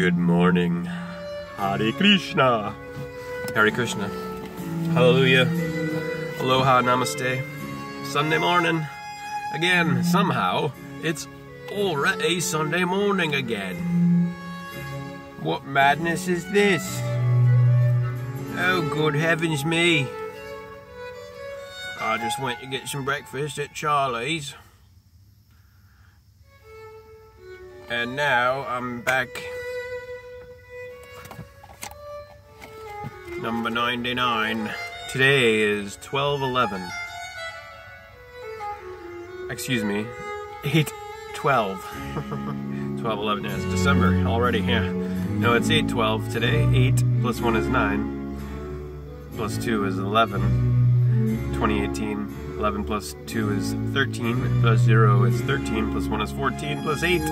Good morning. Hare Krishna. Hare Krishna. Hallelujah. Aloha, namaste. Sunday morning. Again, somehow, it's already Sunday morning again. What madness is this? Oh, good heavens me. I just went to get some breakfast at Charlie's. And now I'm back number 99. Today is 1211. Excuse me, 812. 1211 is December already, yeah. No, it's 812 today. 8 plus 1 is 9. Plus 2 is 11. 2018. 11 plus 2 is 13. Plus 0 is 13. Plus 1 is 14. Plus 8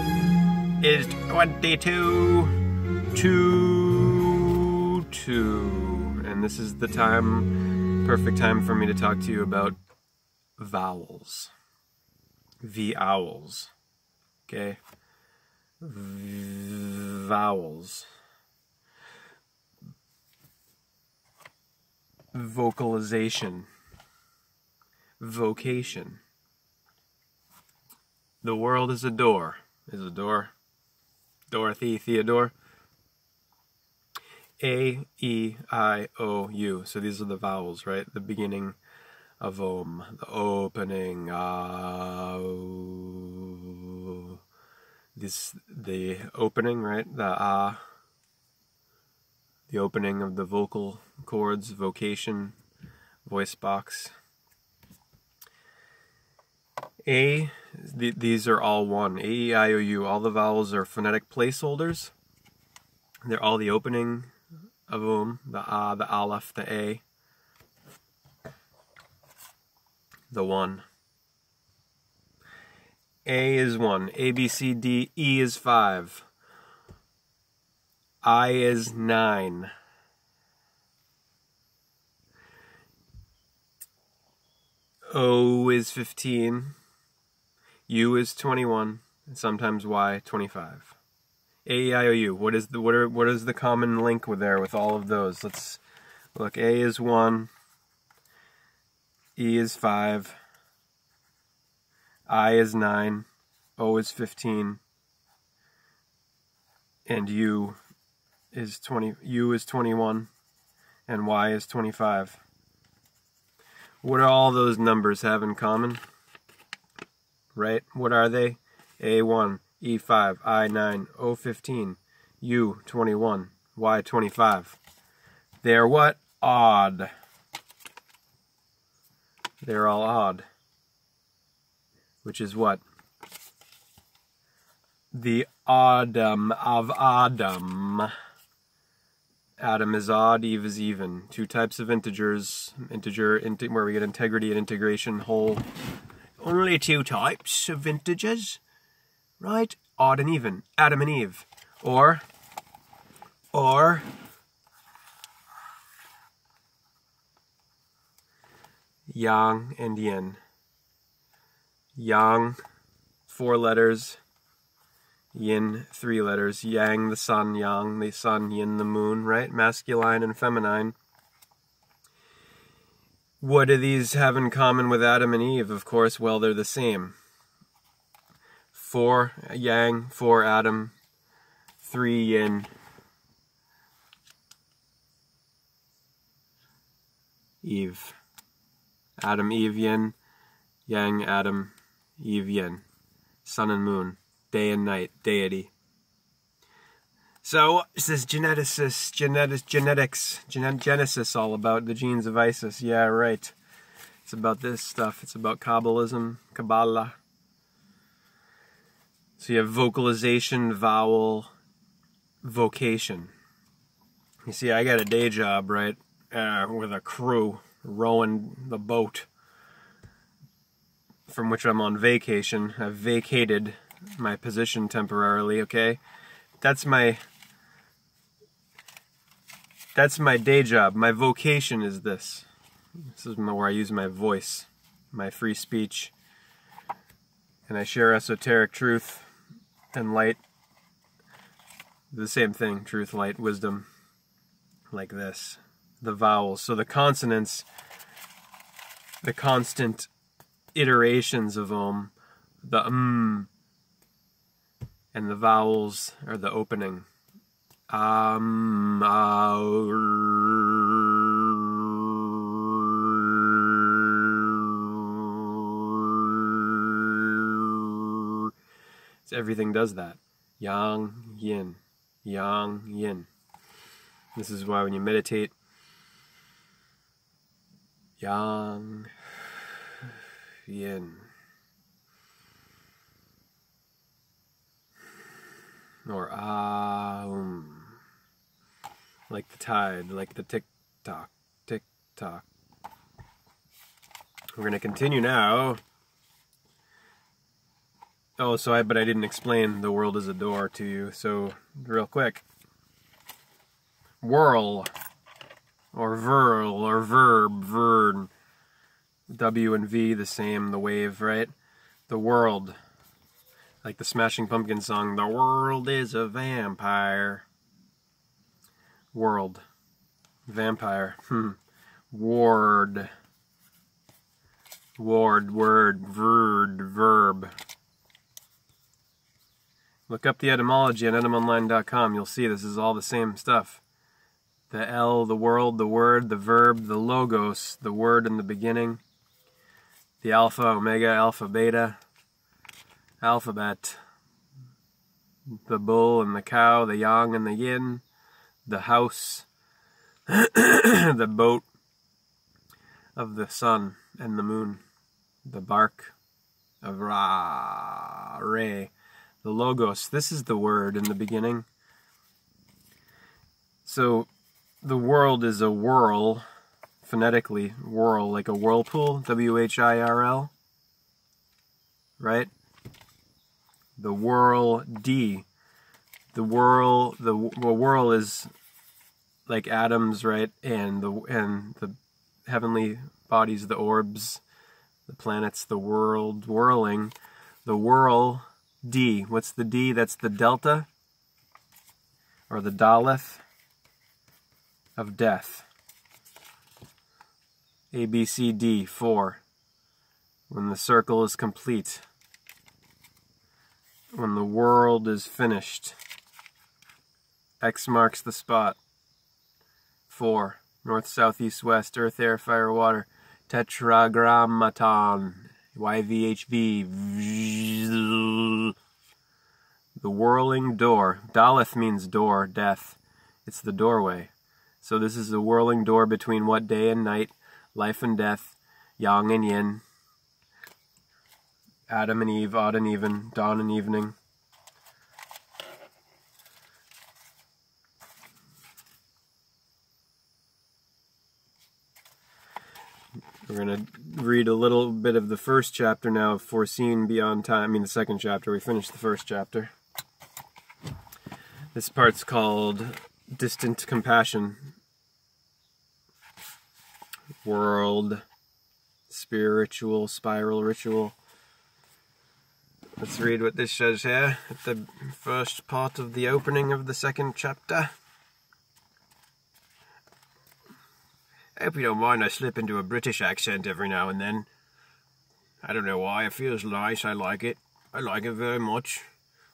is 22. 2. 2 and this is the time, perfect time for me to talk to you about vowels. V owls. Okay? Vowels. Vocalization. Vocation. The world is a door. Is a door. Dorothy Theodore. A, E, I, O, U. So these are the vowels, right? The beginning of Om, the opening. Uh, this the opening, right? The ah. The opening of the vocal cords, vocation, voice box. A, th these are all one. A, E, I, O, U. All the vowels are phonetic placeholders. They're all the opening Avum, the A, the Aleph, the A, the 1. A is 1, A, B, C, D, E is 5, I is 9. O is 15, U is 21, and sometimes Y 25. A E I O U. What is the what are what is the common link with there with all of those? Let's look. A is one. E is five. I is nine. O is fifteen. And U is twenty. U is twenty-one, and Y is twenty-five. What do all those numbers have in common? Right? What are they? A one. E5, I9, O15, U21, Y25. They're what? Odd. They're all odd. Which is what? The Adam of Adam. Adam is odd, Eve is even. Two types of integers. Integer, where we get integrity and integration, whole. Only two types of integers right? Odd and even, Adam and Eve. Or, or, yang and yin. Yang, four letters. Yin, three letters. Yang, the sun, yang, the sun, yin, the moon, right? Masculine and feminine. What do these have in common with Adam and Eve? Of course, well, they're the same four uh, yang, four Adam, three yin. Eve. Adam, Eve, yin. Yang, Adam, Eve, yin. Sun and moon. Day and night. Deity. So, this is geneticist, genetic, genetics, gen genesis all about the genes of Isis. Yeah, right. It's about this stuff. It's about Kabbalism, Kabbalah. So you have vocalization, vowel, vocation. You see, I got a day job, right? uh, with a crew rowing the boat from which I'm on vacation. I've vacated my position temporarily, okay? That's my that's my day job. My vocation is this. This is where I use my voice, my free speech, and I share esoteric truth and light. The same thing, truth, light, wisdom, like this. The vowels. So the consonants, the constant iterations of Om, the um, and the vowels are the opening. Um, uh, so everything does that. Yang, yin, yang, yin. This is why when you meditate, yang, yin. Or ah, um like the tide, like the tick tock, tick tock. We're going to continue now. Oh, so I, but I didn't explain the world is a door to you, so real quick. Whirl, or verl, or verb, vern. W and V the same, the wave, right? The world. Like the Smashing Pumpkin song, The world is a vampire. World. Vampire. Hmm. Ward. Ward. Word. Verd. Verb. Look up the etymology on etymonline.com. You'll see this is all the same stuff. The L, the world, the word, the verb, the logos, the word in the beginning, the alpha, omega, alpha, beta, alphabet, the bull and the cow, the yang and the yin, the house, the boat of the sun and the moon, the bark of Ra, Re, the Logos. This is the word in the beginning. So the world is a whirl, phonetically, whirl, like a whirlpool, W H I R L, right? The whirl D. The whirl, the, the whirl is like atoms, right? And the and the heavenly bodies, the orbs, the planets, the world whirling, the whirl D. What's the D? That's the delta or the Daleth of death. A B C D 4. When the circle is complete. When the world is finished. X marks the spot. 4. North, south, east, west, earth, air, fire, water. Tetragrammaton. YVHV. The whirling door. Daleth means door, death. It's the doorway. So this is the whirling door between what day and night, life and death, yang and yin, Adam and Eve, odd and even, dawn and evening. We're going to read a little bit of the first chapter now of Foreseen Beyond Time. I mean, the second chapter. We finished the first chapter. This part's called Distant Compassion. World, spiritual, spiral ritual. Let's read what this says here at the first part of the opening of the second chapter. I hope you don't mind I slip into a British accent every now and then. I don't know why, it feels nice, I like it. I like it very much.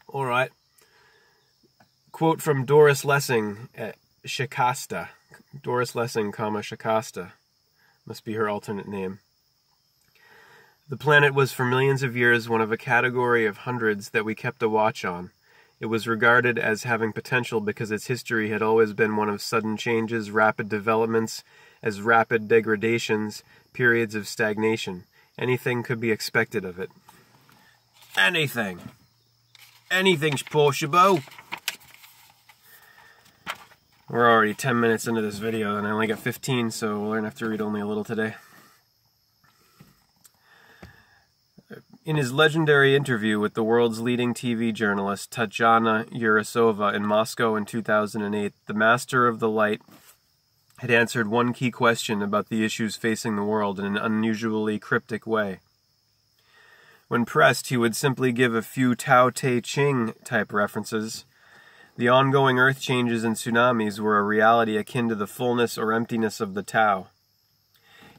Alright. Quote from Doris Lessing at Shikasta. Doris Lessing, comma, Shikasta. Must be her alternate name. The planet was for millions of years one of a category of hundreds that we kept a watch on. It was regarded as having potential because its history had always been one of sudden changes, rapid developments, as rapid degradations, periods of stagnation. Anything could be expected of it. Anything. Anything's possible. We're already 10 minutes into this video and I only got 15, so we're gonna have to read only a little today. In his legendary interview with the world's leading TV journalist Tatyana Yurasova in Moscow in 2008, the Master of the Light had answered one key question about the issues facing the world in an unusually cryptic way. When pressed, he would simply give a few Tao Te Ching type references. The ongoing earth changes and tsunamis were a reality akin to the fullness or emptiness of the Tao.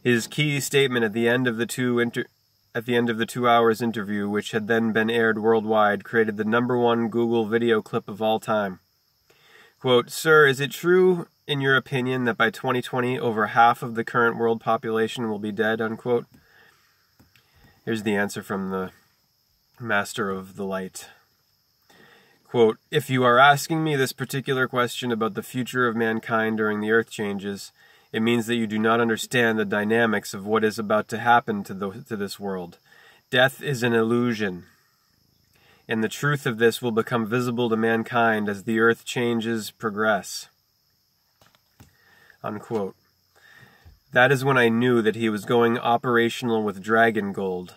His key statement at the end of the two inter- at the end of the two hours interview, which had then been aired worldwide, created the number one Google video clip of all time. Quote, Sir, is it true, in your opinion, that by 2020 over half of the current world population will be dead? Unquote. Here's the answer from the Master of the Light. Quote, If you are asking me this particular question about the future of mankind during the earth changes, it means that you do not understand the dynamics of what is about to happen to, the, to this world. Death is an illusion, and the truth of this will become visible to mankind as the earth changes progress. Unquote. That is when I knew that he was going operational with Dragon Gold.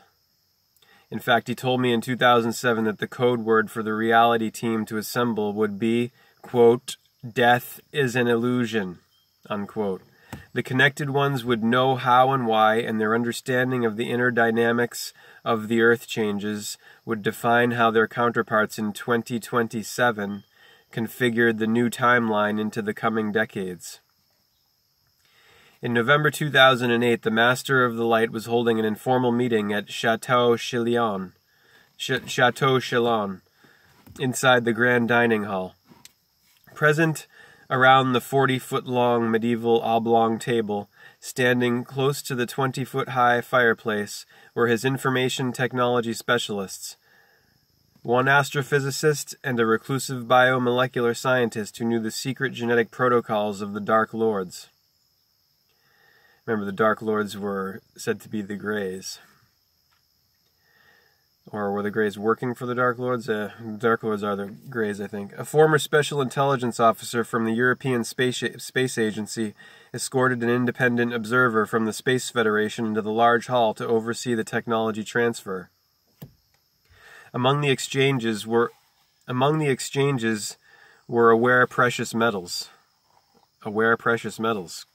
In fact, he told me in 2007 that the code word for the reality team to assemble would be, quote, death is an illusion, unquote. The connected ones would know how and why, and their understanding of the inner dynamics of the earth changes would define how their counterparts in 2027 configured the new timeline into the coming decades. In November 2008, the Master of the Light was holding an informal meeting at Chateau Chillon, Chateau Chillon, inside the Grand Dining Hall. Present around the 40 foot long medieval oblong table, standing close to the 20 foot high fireplace, were his information technology specialists. One astrophysicist and a reclusive biomolecular scientist who knew the secret genetic protocols of the Dark Lords. Remember, the Dark Lords were said to be the Greys or were the Greys working for the Dark Lords? Uh, Dark Lords are the Greys, I think. A former special intelligence officer from the European Space, Space Agency escorted an independent observer from the Space Federation into the large hall to oversee the technology transfer. Among the exchanges were among the exchanges were aware precious metals. Aware precious metals.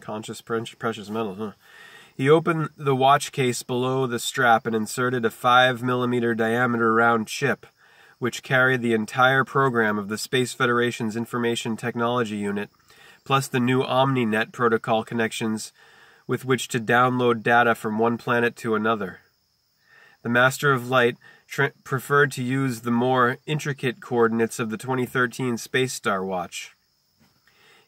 Conscious precious metals, huh? He opened the watch case below the strap and inserted a 5 millimeter diameter round chip, which carried the entire program of the Space Federation's Information Technology Unit, plus the new OmniNet protocol connections with which to download data from one planet to another. The Master of Light preferred to use the more intricate coordinates of the 2013 Space Star Watch.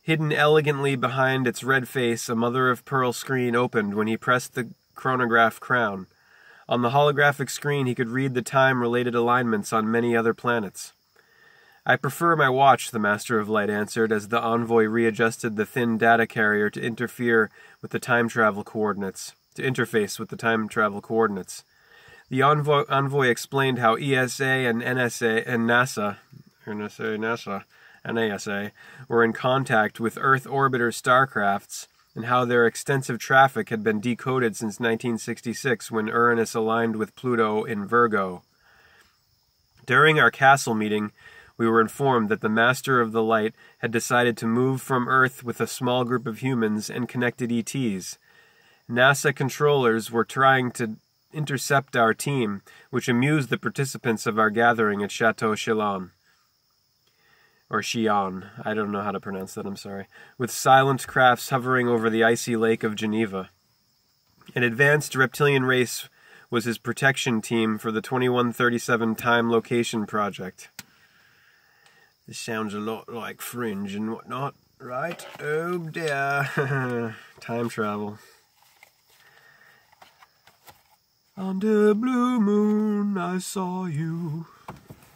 Hidden elegantly behind its red face, a mother of pearl screen opened when he pressed the chronograph crown. On the holographic screen, he could read the time related alignments on many other planets. I prefer my watch, the Master of Light answered as the envoy readjusted the thin data carrier to interfere with the time travel coordinates, to interface with the time travel coordinates. The envoy, envoy explained how ESA and NSA and NASA, NSA, NASA, NASA, were in contact with Earth orbiter starcrafts and how their extensive traffic had been decoded since 1966 when Uranus aligned with Pluto in Virgo. During our castle meeting, we were informed that the Master of the Light had decided to move from Earth with a small group of humans and connected ETs. NASA controllers were trying to intercept our team, which amused the participants of our gathering at Chateau Chillon or Xi'an, I don't know how to pronounce that, I'm sorry, with silent crafts hovering over the icy lake of Geneva. An advanced reptilian race was his protection team for the 2137 Time Location Project. This sounds a lot like Fringe and whatnot, right? Oh dear. Time travel. Under blue moon, I saw you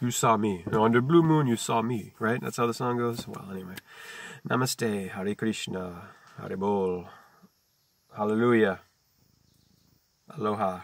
you saw me. No, under blue moon, you saw me, right? That's how the song goes. Well, anyway. Namaste, Hare Krishna, Hare Bol, Hallelujah, Aloha.